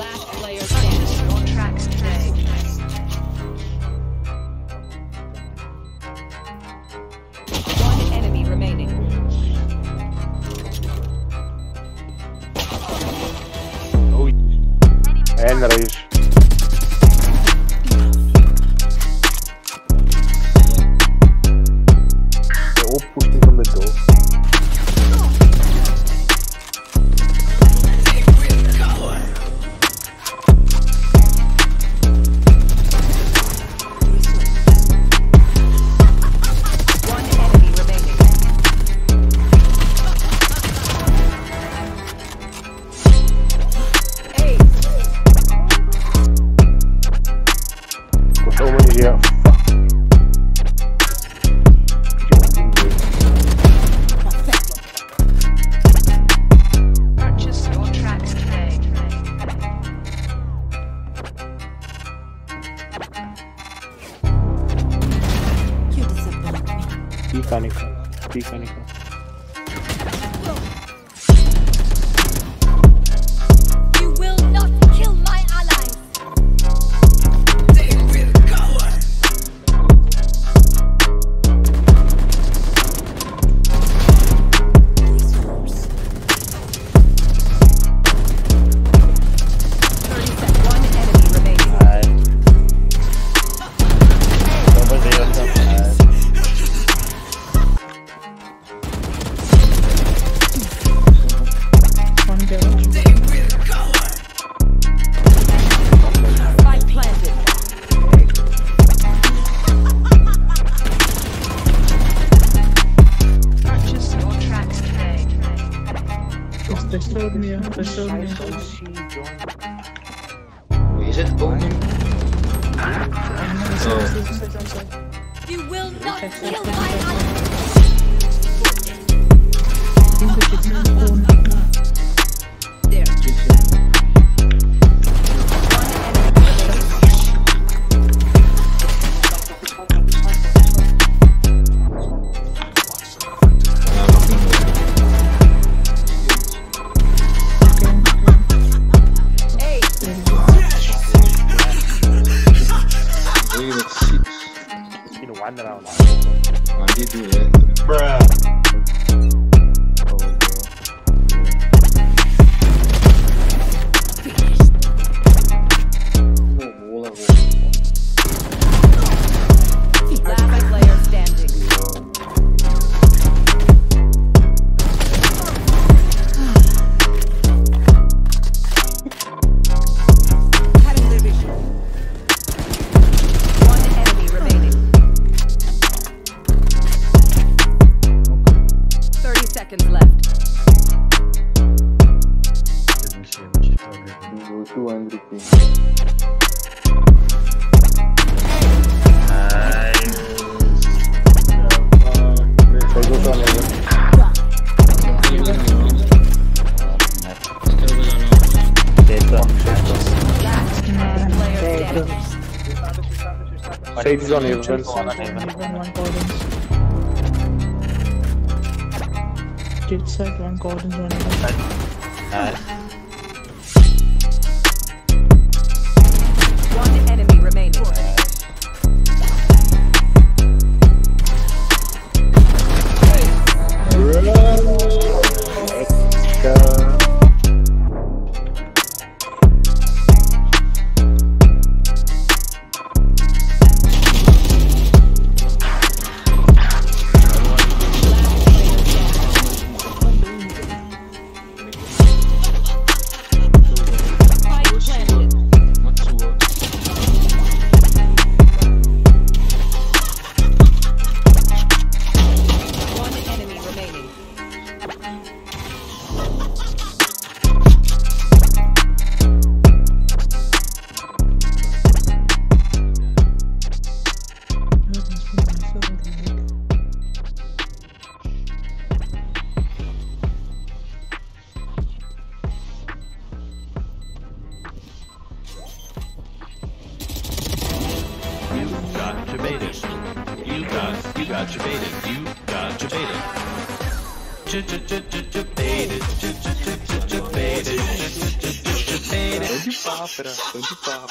Last player standing. Track today. One enemy remaining. عين رئيس पीका लिखा पीका का is it open? Oh. You will not kill my But Shades on Evans. On one one You got, you got jebaited. You got jebaited. Jebaited. Jebaited. Jebaited. Don't you pop it up. Don't you pop.